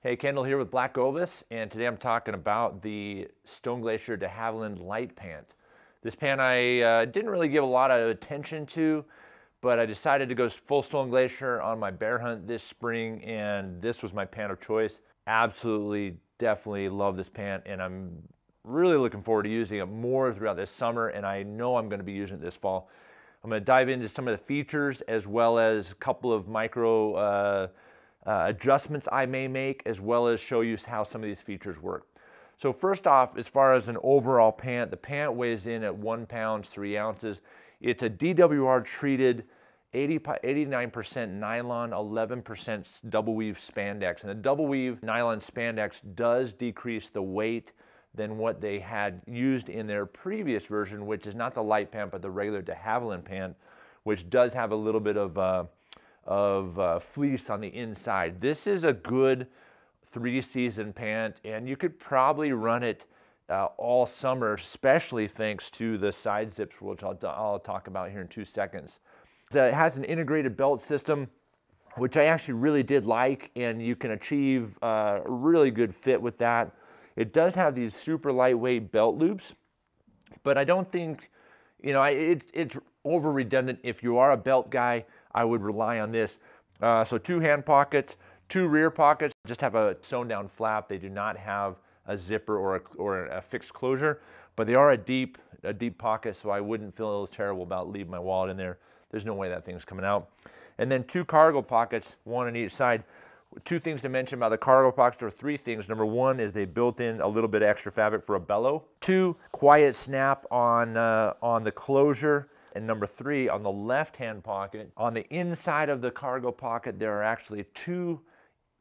Hey, Kendall here with BlackOvis, and today I'm talking about the Stone Glacier de Havilland Lite Pant. This pant I uh, didn't really give a lot of attention to, but I decided to go full Stone Glacier on my bear hunt this spring, and this was my pant of choice. Absolutely, definitely love this pant, and I'm really looking forward to using it more throughout this summer, and I know I'm going to be using it this fall. I'm going to dive into some of the features as well as a couple of micro uh, uh, adjustments I may make, as well as show you how some of these features work. So first off, as far as an overall pant, the pant weighs in at one pound, three ounces. It's a DWR treated 80, 89% nylon, 11% double weave spandex. And the double weave nylon spandex does decrease the weight than what they had used in their previous version, which is not the light pant, but the regular de Havilland pant, which does have a little bit of, uh, of uh, fleece on the inside. This is a good three season pant, and you could probably run it uh, all summer, especially thanks to the side zips, which I'll, I'll talk about here in two seconds. It has an integrated belt system, which I actually really did like, and you can achieve uh, a really good fit with that. It does have these super lightweight belt loops, but I don't think, you know, it, it's over redundant. If you are a belt guy, I would rely on this. Uh, so two hand pockets, two rear pockets, just have a sewn down flap. They do not have a zipper or a, or a fixed closure, but they are a deep, a deep pocket, so I wouldn't feel terrible about leaving my wallet in there. There's no way that thing's coming out. And then two cargo pockets, one on each side two things to mention about the cargo pockets or three things. Number one is they built in a little bit extra fabric for a bellow. Two, quiet snap on, uh, on the closure. And number three, on the left-hand pocket, on the inside of the cargo pocket, there are actually two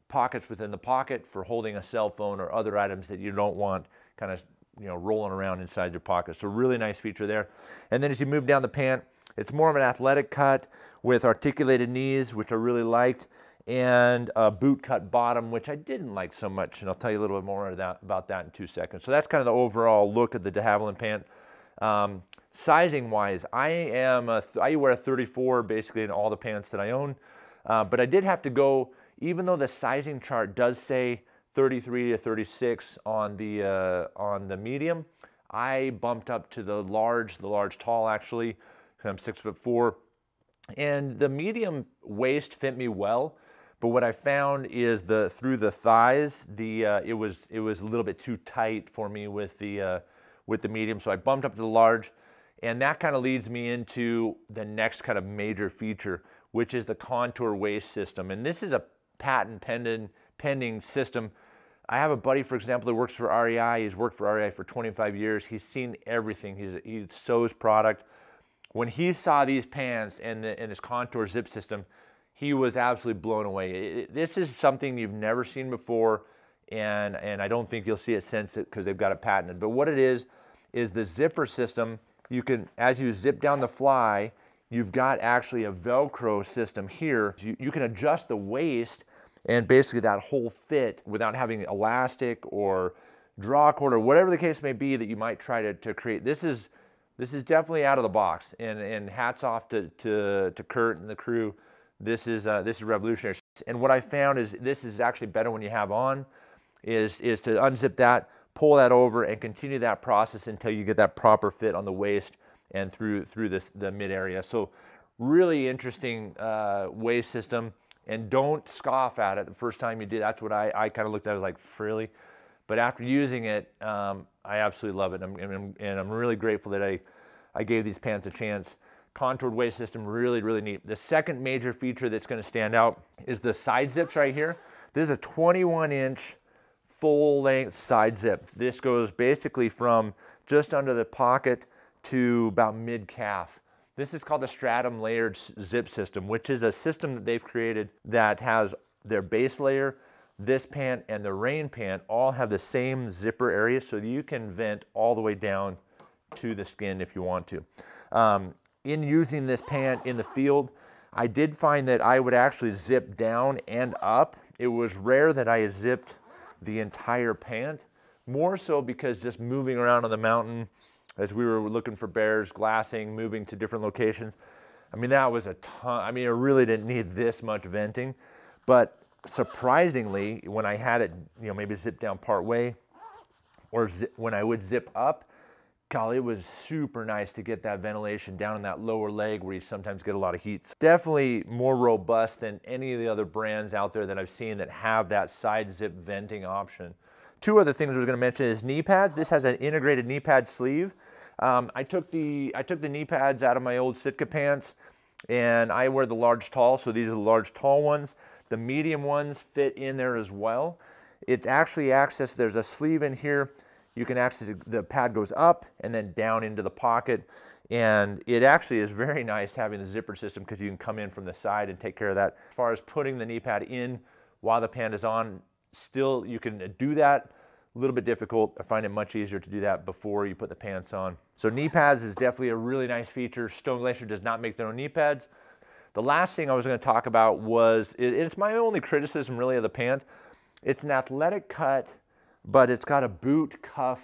pockets within the pocket for holding a cell phone or other items that you don't want kind of you know rolling around inside your pocket. So really nice feature there. And then as you move down the pant, it's more of an athletic cut with articulated knees, which I really liked and a boot cut bottom, which I didn't like so much. And I'll tell you a little bit more about that in two seconds. So that's kind of the overall look of the de Havilland pant. Um, sizing wise, I am I wear a 34 basically in all the pants that I own. Uh, but I did have to go, even though the sizing chart does say 33 to 36 on the, uh, on the medium, I bumped up to the large, the large tall actually, because I'm six foot four. And the medium waist fit me well. But what I found is the through the thighs, the uh, it was it was a little bit too tight for me with the uh, with the medium, so I bumped up to the large, and that kind of leads me into the next kind of major feature, which is the contour waist system. And this is a patent pending pending system. I have a buddy, for example, that works for REI. He's worked for REI for 25 years. He's seen everything. He's he sews product. When he saw these pants and, the, and this contour zip system, he was absolutely blown away. It, this is something you've never seen before, and, and I don't think you'll see it since it because they've got it patented. But what it is, is the zipper system. You can, as you zip down the fly, you've got actually a Velcro system here. You, you can adjust the waist and basically that whole fit without having elastic or draw cord or whatever the case may be that you might try to, to create. This is, this is definitely out of the box and, and hats off to, to, to Kurt and the crew this is, uh, this is revolutionary. And what I found is this is actually better when you have on, is, is to unzip that, pull that over, and continue that process until you get that proper fit on the waist and through, through this, the mid area. So really interesting uh, waist system. And don't scoff at it the first time you do. That's what I, I kind of looked at it like, really? But after using it, um, I absolutely love it. And I'm, and I'm really grateful that I, I gave these pants a chance contoured waist system, really, really neat. The second major feature that's gonna stand out is the side zips right here. This is a 21 inch full length side zip. This goes basically from just under the pocket to about mid calf. This is called the Stratum layered zip system, which is a system that they've created that has their base layer, this pant and the rain pant all have the same zipper area so you can vent all the way down to the skin if you want to. Um, in using this pant in the field, I did find that I would actually zip down and up. It was rare that I zipped the entire pant, more so because just moving around on the mountain as we were looking for bears, glassing, moving to different locations. I mean, that was a ton. I mean, I really didn't need this much venting, but surprisingly, when I had it, you know, maybe zip down part way, or zip, when I would zip up, golly, it was super nice to get that ventilation down in that lower leg where you sometimes get a lot of heat. Definitely more robust than any of the other brands out there that I've seen that have that side zip venting option. Two other things I was going to mention is knee pads. This has an integrated knee pad sleeve. Um, I took the I took the knee pads out of my old Sitka pants, and I wear the large tall, so these are the large tall ones. The medium ones fit in there as well. It actually access. There's a sleeve in here you can actually, the pad goes up and then down into the pocket. And it actually is very nice having the zipper system because you can come in from the side and take care of that. As far as putting the knee pad in while the pant is on, still you can do that. A little bit difficult. I find it much easier to do that before you put the pants on. So knee pads is definitely a really nice feature. Stone Glacier does not make their own knee pads. The last thing I was going to talk about was, it's my only criticism really of the pant. It's an athletic cut but it's got a boot cuff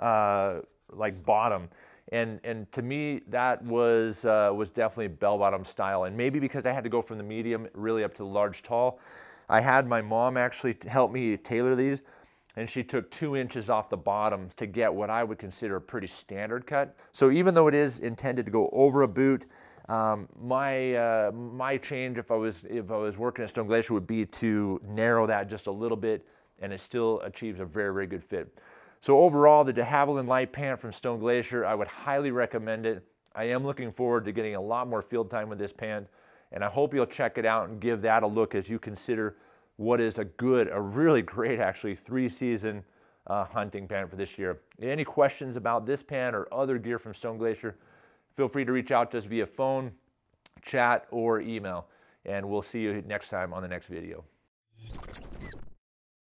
uh, like bottom. And, and to me, that was, uh, was definitely bell bottom style. And maybe because I had to go from the medium really up to the large tall, I had my mom actually help me tailor these. And she took two inches off the bottom to get what I would consider a pretty standard cut. So even though it is intended to go over a boot, um, my uh, my change if I was if I was working at Stone Glacier would be to narrow that just a little bit and it still achieves a very, very good fit. So overall, the de Havilland Lite Pant from Stone Glacier, I would highly recommend it. I am looking forward to getting a lot more field time with this pant, and I hope you'll check it out and give that a look as you consider what is a good, a really great actually, three-season uh, hunting pant for this year. Any questions about this pant or other gear from Stone Glacier, feel free to reach out to us via phone, chat, or email, and we'll see you next time on the next video.